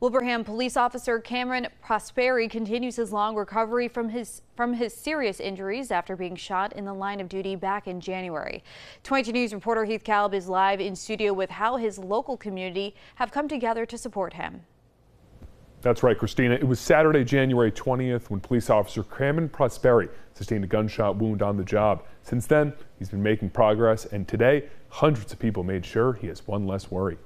Wilbraham police officer Cameron Prosperi continues his long recovery from his from his serious injuries after being shot in the line of duty back in January. 22 News reporter Heath Kalb is live in studio with how his local community have come together to support him. That's right, Christina. It was Saturday, January 20th, when police officer Cameron Prosperi sustained a gunshot wound on the job. Since then, he's been making progress, and today, hundreds of people made sure he has one less worry.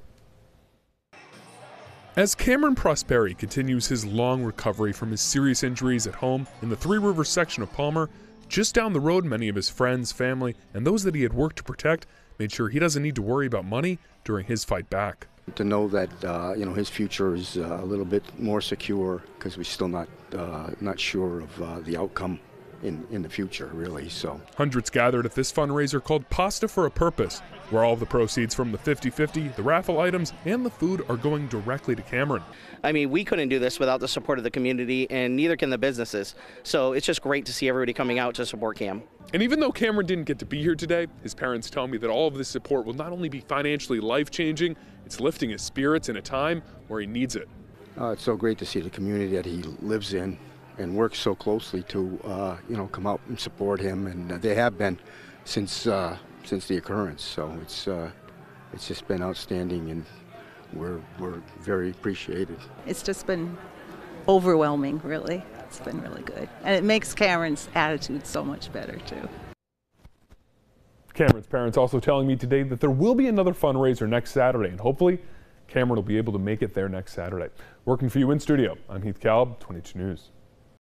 As Cameron Prosperi continues his long recovery from his serious injuries at home in the Three Rivers section of Palmer, just down the road, many of his friends, family, and those that he had worked to protect made sure he doesn't need to worry about money during his fight back. To know that uh, you know his future is uh, a little bit more secure because we're still not uh, not sure of uh, the outcome in, in the future, really. So hundreds gathered at this fundraiser called Pasta for a Purpose, where all of the proceeds from the 50-50, the raffle items, and the food are going directly to Cameron. I mean, we couldn't do this without the support of the community, and neither can the businesses. So it's just great to see everybody coming out to support Cam. And even though Cameron didn't get to be here today, his parents tell me that all of this support will not only be financially life-changing, it's lifting his spirits in a time where he needs it. Uh, it's so great to see the community that he lives in and works so closely to, uh, you know, come out and support him, and uh, they have been since uh, since the occurrence. So it's uh, it's just been outstanding, and we're we're very appreciated. It's just been overwhelming, really. It's been really good, and it makes Cameron's attitude so much better too. Cameron's parents also telling me today that there will be another fundraiser next Saturday, and hopefully Cameron will be able to make it there next Saturday. Working for you in studio, I'm Heath Kalb, 22 News.